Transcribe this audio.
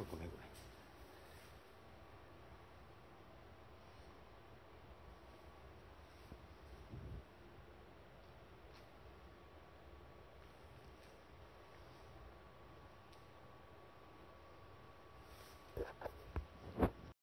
ろうとこれ。